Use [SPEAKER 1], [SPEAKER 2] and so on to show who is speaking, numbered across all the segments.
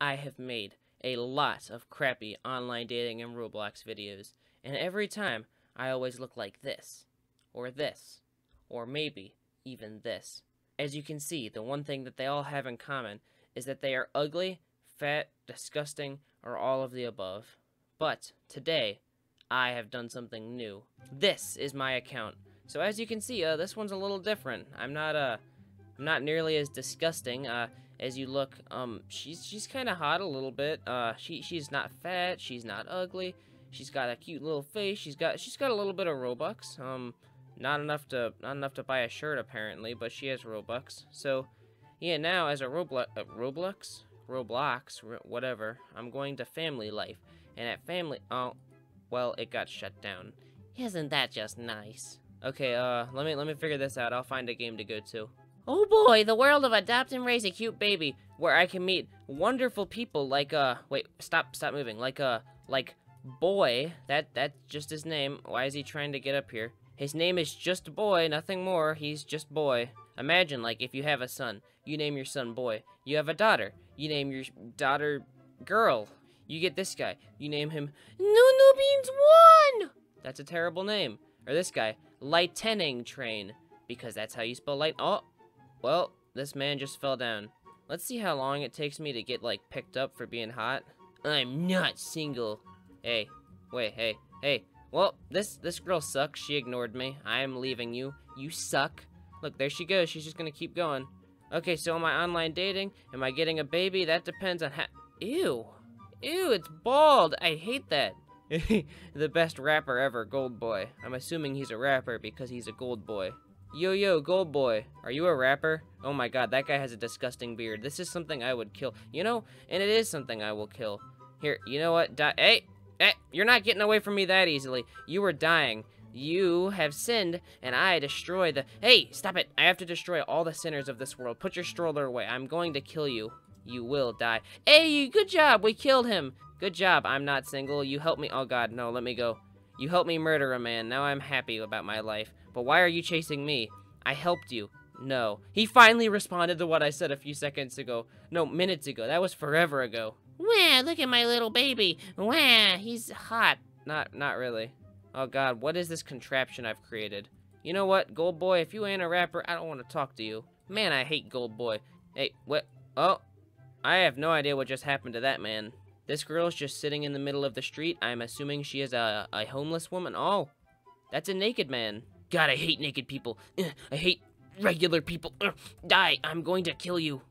[SPEAKER 1] I have made a lot of crappy online dating and Roblox videos, and every time I always look like this, or this, or maybe even this. As you can see, the one thing that they all have in common is that they are ugly, fat, disgusting, or all of the above. But today, I have done something new. This is my account. So as you can see, uh, this one's a little different. I'm not, uh, not nearly as disgusting, uh, as you look. Um, she's, she's kind of hot a little bit. Uh, she, she's not fat, she's not ugly. She's got a cute little face. She's got, she's got a little bit of Robux. Um, not enough to, not enough to buy a shirt apparently, but she has Robux. So, yeah, now as a Roblox, uh, Roblox? Roblox, whatever, I'm going to Family Life. And at Family, oh, well, it got shut down. Isn't that just nice? Okay, uh, let me let me figure this out. I'll find a game to go to. Oh boy, the world of adopt and raise a cute baby, where I can meet wonderful people like uh, wait, stop, stop moving, like uh, like boy. That that's just his name. Why is he trying to get up here? His name is just boy, nothing more. He's just boy. Imagine like if you have a son, you name your son boy. You have a daughter, you name your daughter girl. You get this guy, you name him Nunu Beans One. That's a terrible name. Or this guy, Lightening Train, because that's how you spell light. Oh, well, this man just fell down. Let's see how long it takes me to get, like, picked up for being hot. I'm not single. Hey, wait, hey, hey. Well, this this girl sucks. She ignored me. I am leaving you. You suck. Look, there she goes. She's just gonna keep going. Okay, so am I online dating? Am I getting a baby? That depends on how... Ew. Ew, it's bald. I hate that. the best rapper ever, Gold Boy. I'm assuming he's a rapper because he's a gold boy. Yo, yo, Gold Boy, are you a rapper? Oh my god, that guy has a disgusting beard. This is something I would kill. You know, and it is something I will kill. Here, you know what? Die hey, hey, you're not getting away from me that easily. You were dying. You have sinned, and I destroy the- Hey, stop it! I have to destroy all the sinners of this world. Put your stroller away. I'm going to kill you. You will die. Hey, good job! We killed him! Good job, I'm not single. You helped me- Oh god, no, let me go. You helped me murder a man. Now I'm happy about my life. But why are you chasing me? I helped you. No. He finally responded to what I said a few seconds ago. No, minutes ago. That was forever ago. Wah, look at my little baby. Wah, he's hot. Not, not really. Oh god, what is this contraption I've created? You know what, Gold Boy, if you ain't a rapper, I don't want to talk to you. Man, I hate Gold Boy. Hey, what? Oh, I have no idea what just happened to that man. This girl's just sitting in the middle of the street. I'm assuming she is a, a homeless woman. Oh, that's a naked man. God, I hate naked people. I hate regular people. Die, I'm going to kill you.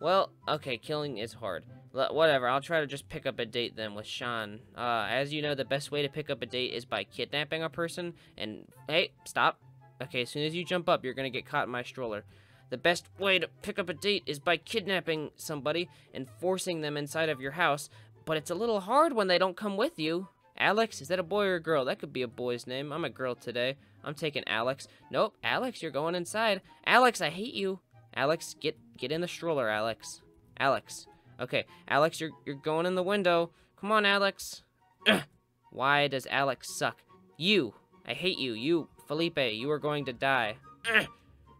[SPEAKER 1] Well, okay, killing is hard. L whatever, I'll try to just pick up a date then with Sean. Uh, as you know, the best way to pick up a date is by kidnapping a person. And, hey, stop. Okay, as soon as you jump up, you're gonna get caught in my stroller. The best way to pick up a date is by kidnapping somebody and forcing them inside of your house but it's a little hard when they don't come with you. Alex, is that a boy or a girl? That could be a boy's name. I'm a girl today. I'm taking Alex. Nope, Alex, you're going inside. Alex, I hate you. Alex, get get in the stroller, Alex. Alex. Okay, Alex, you're you're going in the window. Come on, Alex. Why does Alex suck? You. I hate you. You, Felipe, you are going to die.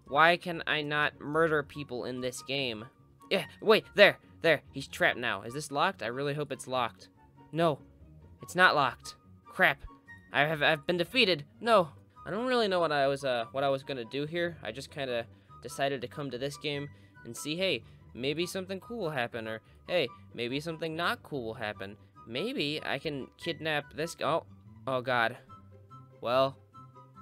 [SPEAKER 1] Why can I not murder people in this game? Yeah, wait, there. There, he's trapped now. Is this locked? I really hope it's locked. No, it's not locked. Crap. I have I've been defeated. No. I don't really know what I was uh what I was gonna do here. I just kinda decided to come to this game and see, hey, maybe something cool will happen, or hey, maybe something not cool will happen. Maybe I can kidnap this oh oh god. Well,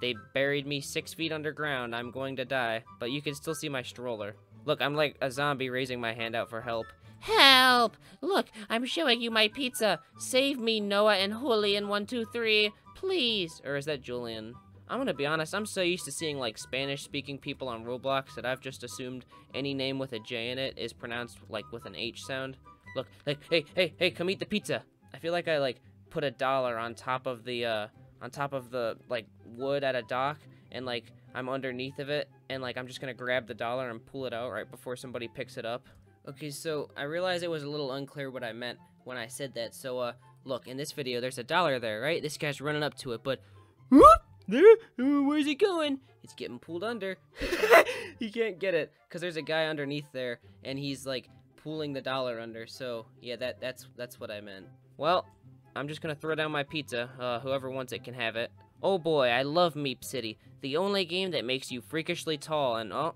[SPEAKER 1] they buried me six feet underground. I'm going to die. But you can still see my stroller. Look, I'm like a zombie raising my hand out for help. Help! Look, I'm showing you my pizza. Save me, Noah and Julian123, please. Or is that Julian? I'm gonna be honest, I'm so used to seeing like Spanish speaking people on Roblox that I've just assumed any name with a J in it is pronounced like with an H sound. Look, like, hey, hey, hey, come eat the pizza. I feel like I like put a dollar on top of the, uh, on top of the like wood at a dock and like I'm underneath of it and like I'm just gonna grab the dollar and pull it out right before somebody picks it up. Okay, so I realized it was a little unclear what I meant when I said that. So, uh, look, in this video, there's a dollar there, right? This guy's running up to it, but whoop, there, where's he going? It's getting pulled under. he can't get it because there's a guy underneath there, and he's like pulling the dollar under. So yeah, that that's that's what I meant. Well, I'm just gonna throw down my pizza. Uh, whoever wants it can have it. Oh boy, I love Meep City, the only game that makes you freakishly tall. And oh,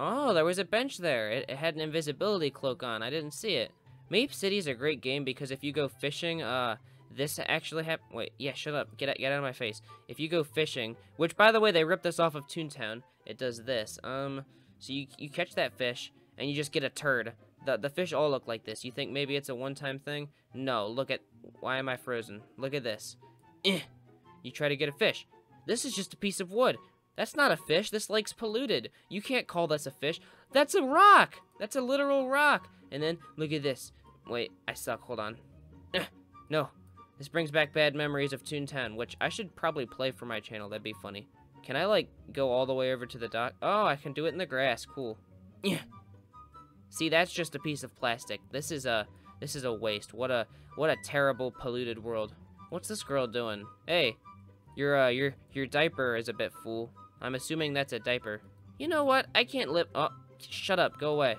[SPEAKER 1] oh, there was a bench there. It, it had an invisibility cloak on. I didn't see it. Meep City's a great game because if you go fishing, uh, this actually hap- wait, yeah, shut up, get out, get out of my face. If you go fishing, which by the way, they ripped this off of Toontown, it does this. Um, so you, you catch that fish, and you just get a turd. The, the fish all look like this. You think maybe it's a one-time thing? No, look at, why am I frozen? Look at this. Eh. You try to get a fish. This is just a piece of wood. That's not a fish. This lake's polluted. You can't call this a fish. That's a rock. That's a literal rock. And then, look at this. Wait, I suck. Hold on. No, this brings back bad memories of Toontown, which I should probably play for my channel. That'd be funny. Can I, like, go all the way over to the dock? Oh, I can do it in the grass. Cool. Yeah. See, that's just a piece of plastic. This is a this is a waste. What a what a terrible polluted world. What's this girl doing? Hey, your uh your your diaper is a bit full. I'm assuming that's a diaper. You know what? I can't live. Oh, shut up. Go away.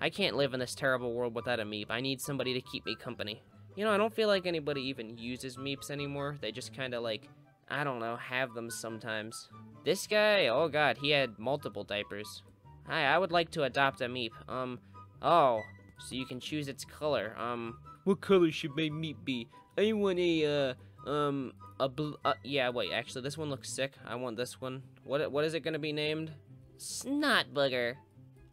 [SPEAKER 1] I can't live in this terrible world without a meep. I need somebody to keep me company. You know, I don't feel like anybody even uses meeps anymore. They just kind of like, I don't know, have them sometimes. This guy, oh god, he had multiple diapers. Hi, I would like to adopt a meep. Um, oh, so you can choose its color. Um, what color should my meep be? I want a, uh, um, a bl- uh, yeah, wait, actually, this one looks sick. I want this one. What, what is it gonna be named? Snot Booger.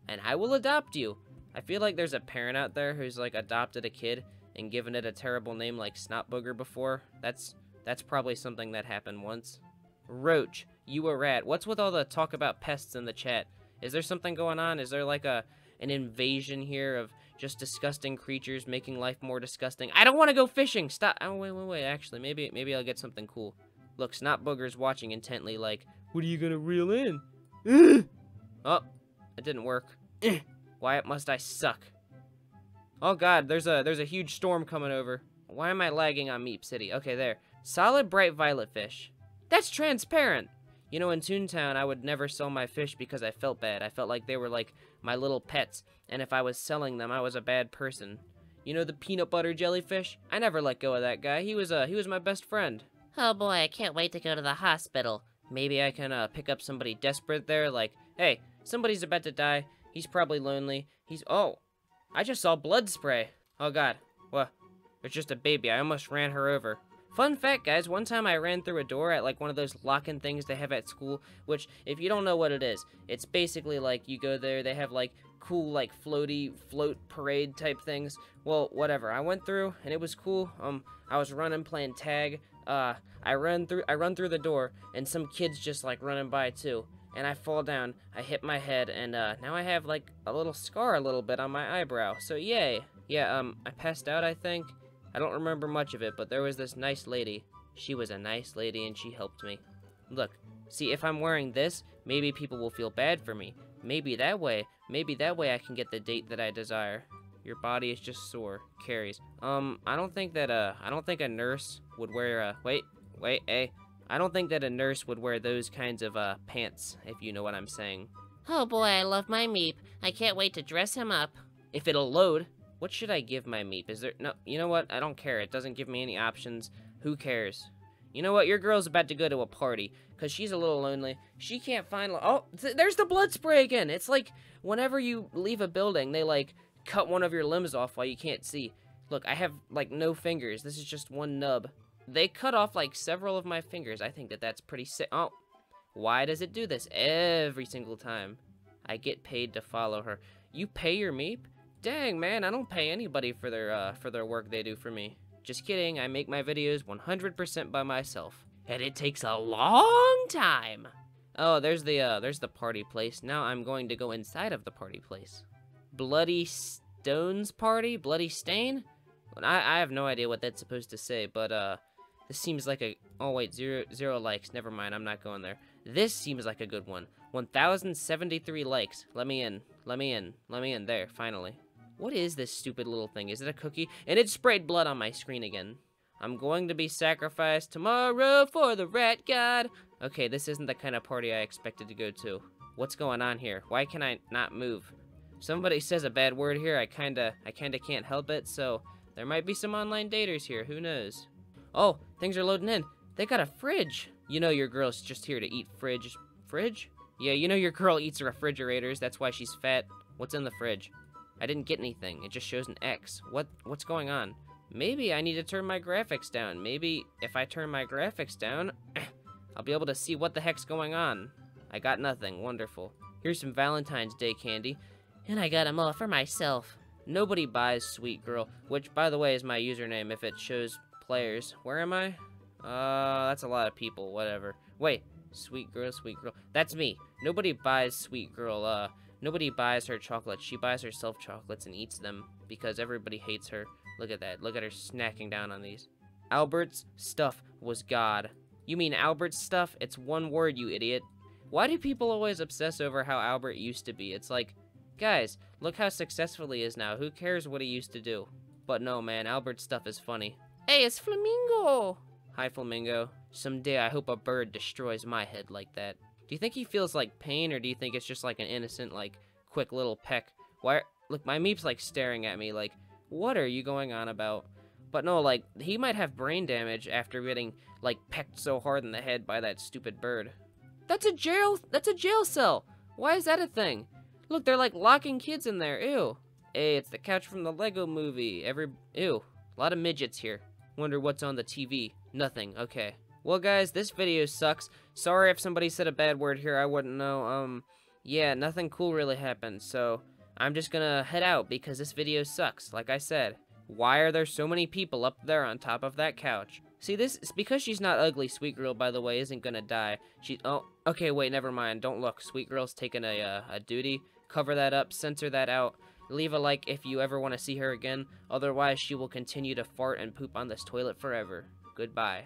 [SPEAKER 1] And I will adopt you. I feel like there's a parent out there who's, like, adopted a kid and given it a terrible name like Snot Booger before. That's that's probably something that happened once. Roach, you a rat. What's with all the talk about pests in the chat? Is there something going on? Is there like a an invasion here of just disgusting creatures making life more disgusting? I don't want to go fishing. Stop. Oh wait, wait, wait. Actually, maybe maybe I'll get something cool. Look, Snot Booger's watching intently like, "What are you going to reel in?" oh, it didn't work. Why must I suck? Oh god, there's a there's a huge storm coming over. Why am I lagging on Meep City? Okay, there. Solid bright violet fish. That's transparent! You know, in Toontown, I would never sell my fish because I felt bad. I felt like they were like my little pets, and if I was selling them, I was a bad person. You know the peanut butter jellyfish? I never let go of that guy. He was uh he was my best friend. Oh boy, I can't wait to go to the hospital. Maybe I can uh, pick up somebody desperate there, like, hey, somebody's about to die. He's probably lonely. He's oh, I just saw blood spray. Oh god. What? It's just a baby. I almost ran her over. Fun fact, guys, one time I ran through a door at like one of those lock-in things they have at school, which, if you don't know what it is, it's basically like you go there, they have like cool like floaty float parade type things. Well, whatever. I went through and it was cool. Um, I was running playing tag. Uh, I run through I run through the door and some kids just like running by too and I fall down. I hit my head, and uh, now I have like a little scar a little bit on my eyebrow. So yay. Yeah, um, I passed out, I think. I don't remember much of it, but there was this nice lady. She was a nice lady, and she helped me. Look, see, if I'm wearing this, maybe people will feel bad for me. Maybe that way, maybe that way I can get the date that I desire. Your body is just sore. Carries. Um, I don't think that, uh, I don't think a nurse would wear a, wait, wait, hey, I don't think that a nurse would wear those kinds of uh, pants, if you know what I'm saying. Oh boy, I love my Meep. I can't wait to dress him up. If it'll load, what should I give my Meep? Is there, no, you know what? I don't care. It doesn't give me any options. Who cares? You know what? Your girl's about to go to a party, because she's a little lonely. She can't find, oh, th there's the blood spray again. It's like, whenever you leave a building, they like, cut one of your limbs off while you can't see. Look, I have, like, no fingers. This is just one nub. They cut off like several of my fingers. I think that that's pretty sick. Oh, why does it do this every single time? I get paid to follow her. You pay your meep? Dang, man, I don't pay anybody for their uh, for their work they do for me. Just kidding, I make my videos 100% by myself. And it takes a long time. Oh, there's the uh, there's the party place. Now I'm going to go inside of the party place. Bloody Stones Party? Bloody Stain? I, I have no idea what that's supposed to say, but uh, this seems like a... Oh, wait, zero, zero likes. Never mind, I'm not going there. This seems like a good one. 1,073 likes. Let me in. Let me in. Let me in. There, finally. What is this stupid little thing? Is it a cookie? And it sprayed blood on my screen again. I'm going to be sacrificed tomorrow for the rat god. Okay, this isn't the kind of party I expected to go to. What's going on here? Why can I not move? somebody says a bad word here, I kinda, I kinda can't help it, so there might be some online daters here, who knows? Oh, things are loading in. They got a fridge. You know your girl's just here to eat fridge. Fridge? Yeah, you know your girl eats refrigerators, that's why she's fat. What's in the fridge? I didn't get anything, it just shows an X. What, what's going on? Maybe I need to turn my graphics down. Maybe if I turn my graphics down, I'll be able to see what the heck's going on. I got nothing, wonderful. Here's some Valentine's Day candy, and I got them all for myself. Nobody buys Sweet Girl, which, by the way, is my username if it shows players. Where am I? Uh, that's a lot of people, whatever. Wait, Sweet Girl, Sweet Girl. That's me. Nobody buys Sweet Girl, uh, nobody buys her chocolates. She buys herself chocolates and eats them because everybody hates her. Look at that. Look at her snacking down on these. Albert's stuff was God. You mean Albert's stuff? It's one word, you idiot. Why do people always obsess over how Albert used to be? It's like, guys, look how successful he is now. Who cares what he used to do? But no, man, Albert's stuff is funny. Hey, it's Flamingo! Hi, Flamingo. Someday I hope a bird destroys my head like that. Do you think he feels like pain, or do you think it's just like an innocent, like, quick little peck? Why? Look, my meep's like staring at me like, what are you going on about? But no, like, he might have brain damage after getting, like, pecked so hard in the head by that stupid bird. That's a jail, that's a jail cell! Why is that a thing? Look, they're, like, locking kids in there, ew. Hey, it's the couch from the Lego movie. Every, ew. A lot of midgets here. Wonder what's on the TV. Nothing, okay. Well, guys, this video sucks. Sorry if somebody said a bad word here, I wouldn't know. Um, yeah, nothing cool really happened, so I'm just gonna head out because this video sucks, like I said. Why are there so many people up there on top of that couch? See, this is because she's not ugly. Sweet Girl, by the way, isn't gonna die. She, oh, okay, wait, never mind. Don't look. Sweet Girl's taking a, uh, a duty. Cover that up, censor that out. Leave a like if you ever want to see her again. Otherwise, she will continue to fart and poop on this toilet forever. Goodbye.